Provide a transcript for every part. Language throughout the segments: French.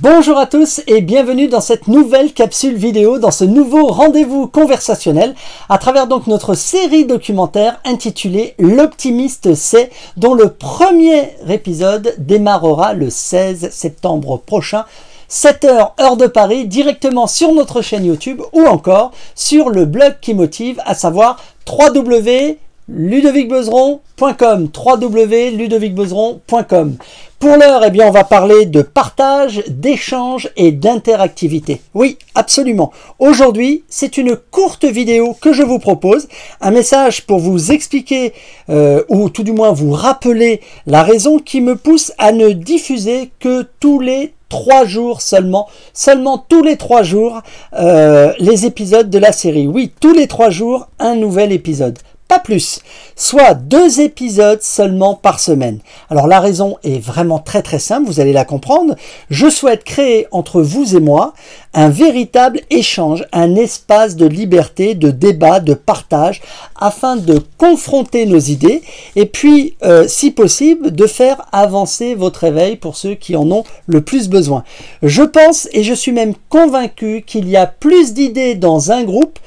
Bonjour à tous et bienvenue dans cette nouvelle capsule vidéo, dans ce nouveau rendez-vous conversationnel, à travers donc notre série documentaire intitulée L'optimiste c'est, dont le premier épisode démarrera le 16 septembre prochain 7h heure de Paris directement sur notre chaîne YouTube ou encore sur le blog qui motive à savoir www.ludovicbezeron.com www.ludovicbezeron.com pour l'heure, eh bien, on va parler de partage, d'échange et d'interactivité. Oui, absolument. Aujourd'hui, c'est une courte vidéo que je vous propose, un message pour vous expliquer, euh, ou tout du moins vous rappeler la raison qui me pousse à ne diffuser que tous les trois jours seulement, seulement tous les trois jours, euh, les épisodes de la série. Oui, tous les trois jours, un nouvel épisode pas plus, soit deux épisodes seulement par semaine. Alors la raison est vraiment très très simple, vous allez la comprendre. Je souhaite créer entre vous et moi un véritable échange, un espace de liberté, de débat, de partage, afin de confronter nos idées et puis, euh, si possible, de faire avancer votre éveil pour ceux qui en ont le plus besoin. Je pense et je suis même convaincu qu'il y a plus d'idées dans un groupe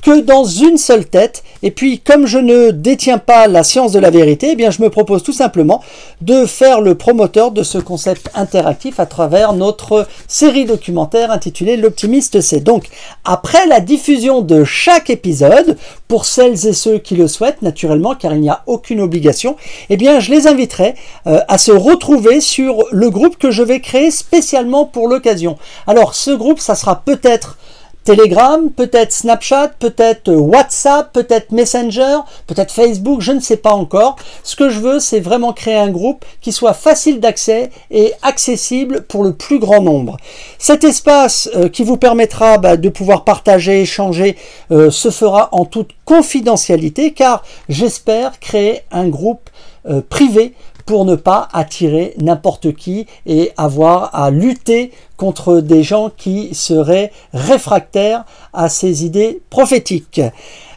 que dans une seule tête. Et puis, comme je ne détiens pas la science de la vérité, eh bien, je me propose tout simplement de faire le promoteur de ce concept interactif à travers notre série documentaire intitulée L'optimiste c'est. Donc, après la diffusion de chaque épisode, pour celles et ceux qui le souhaitent, naturellement, car il n'y a aucune obligation, eh bien, je les inviterai euh, à se retrouver sur le groupe que je vais créer spécialement pour l'occasion. Alors, ce groupe, ça sera peut-être Telegram, peut-être Snapchat, peut-être WhatsApp, peut-être Messenger, peut-être Facebook, je ne sais pas encore. Ce que je veux, c'est vraiment créer un groupe qui soit facile d'accès et accessible pour le plus grand nombre. Cet espace euh, qui vous permettra bah, de pouvoir partager, échanger, euh, se fera en toute confidentialité car j'espère créer un groupe euh, privé pour ne pas attirer n'importe qui et avoir à lutter contre des gens qui seraient réfractaires à ces idées prophétiques.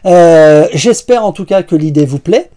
Euh, j'espère en tout cas que l'idée vous plaît.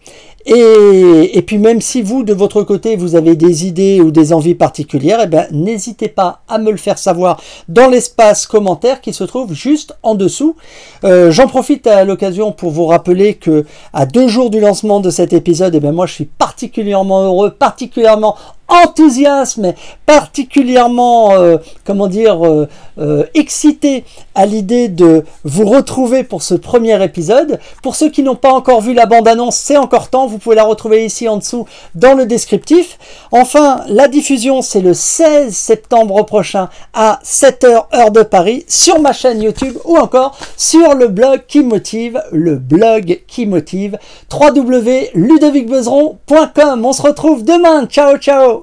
Et, puis même si vous, de votre côté, vous avez des idées ou des envies particulières, eh ben, n'hésitez pas à me le faire savoir dans l'espace commentaire qui se trouve juste en dessous. Euh, j'en profite à l'occasion pour vous rappeler que à deux jours du lancement de cet épisode, eh ben, moi je suis particulièrement heureux, particulièrement enthousiasme, particulièrement, euh, comment dire, euh, euh, excité à l'idée de vous retrouver pour ce premier épisode. Pour ceux qui n'ont pas encore vu la bande-annonce, c'est encore temps, vous pouvez la retrouver ici en dessous dans le descriptif. Enfin, la diffusion, c'est le 16 septembre prochain à 7h heure de Paris sur ma chaîne YouTube ou encore sur le blog qui motive, le blog qui motive, www.ludovicbezeron.com. On se retrouve demain. Ciao, ciao